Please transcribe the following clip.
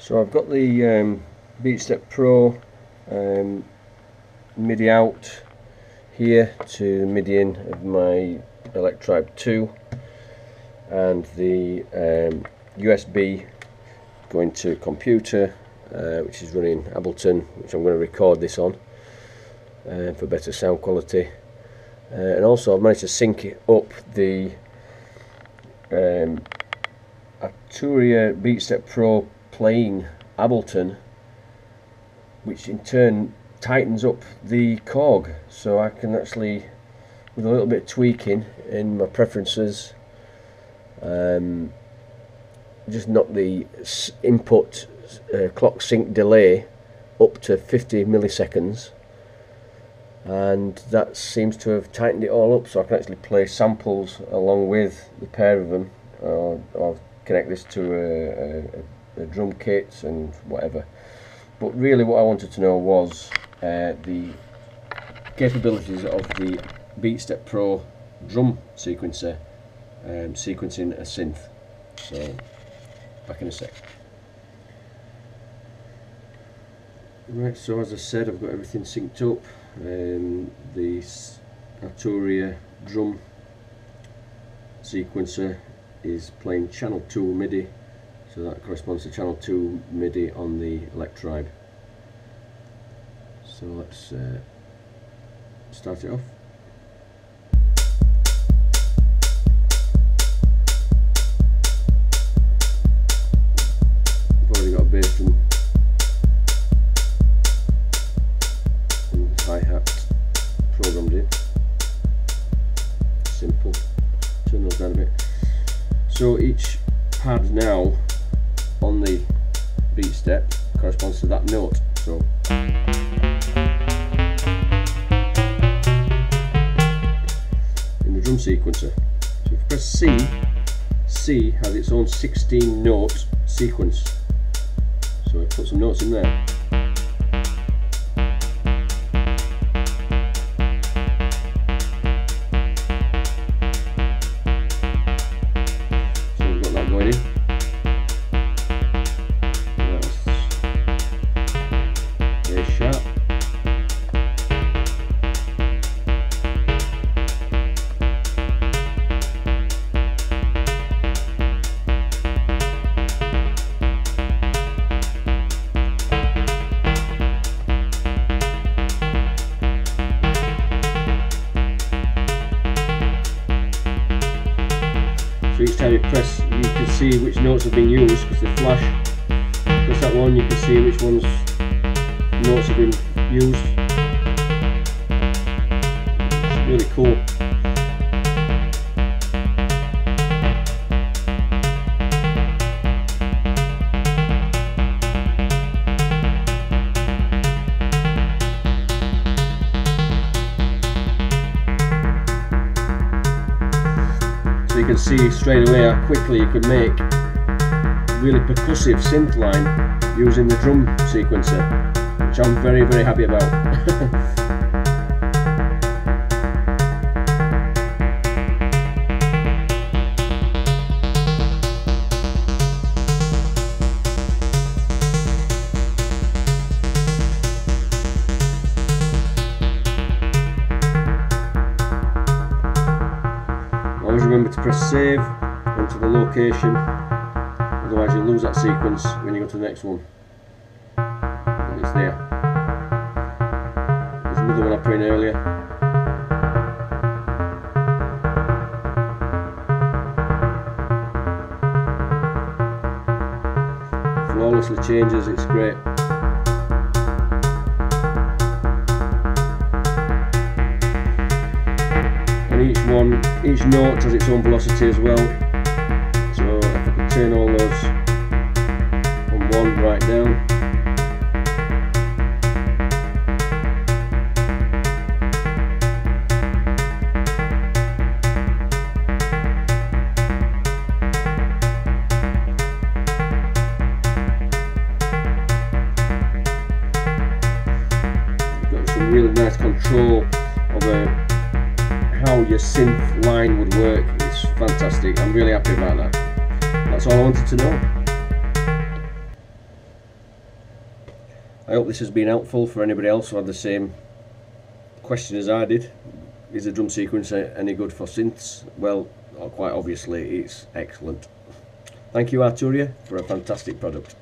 So I've got the um, BeatStep Pro um, MIDI out here to the MIDI in of my Electribe 2 and the um, USB going to computer uh, which is running Ableton which I'm going to record this on uh, for better sound quality. Uh, and also I've managed to sync it up the um, Arturia BeatStep Pro playing Ableton which in turn tightens up the cog. So I can actually with a little bit of tweaking in my preferences um, just knock the input uh, clock sync delay up to 50 milliseconds. And that seems to have tightened it all up so I can actually play samples along with the pair of them or connect this to a, a, a, drum kits and whatever. But really what I wanted to know was uh, the capabilities of the BeatStep Pro drum sequencer um, sequencing a synth. So back in a sec. Right so as I said I've got everything synced up. Um, the Arturia drum sequencer is playing channel 2 MIDI so that corresponds to channel 2 MIDI on the Electribe so let's uh, start it off. I've already got a bass drum. Hi-hat programmed in. Simple. Turn those down a bit. So each pad now on the beat step corresponds to that note. So in the drum sequencer. So if you press C C has its own 16 note sequence. So I put some notes in there So each time you press, you can see which notes have been used because they flash. Press that one, you can see which ones notes have been used. It's really cool. Can see straight away how quickly you can make really percussive synth line using the drum sequencer, which I'm very very happy about. press save onto the location, otherwise you'll lose that sequence when you go to the next one. And it's there. There's another one I in earlier. Flawlessly changes, it's great. One, each note has its own velocity as well. So if I could turn all those on one right some really nice control of over how your synth line would work is fantastic. I'm really happy about that. That's all I wanted to know. I hope this has been helpful for anybody else who had the same question as I did. Is the drum sequencer any good for synths? Well, quite obviously it's excellent. Thank you Arturia for a fantastic product.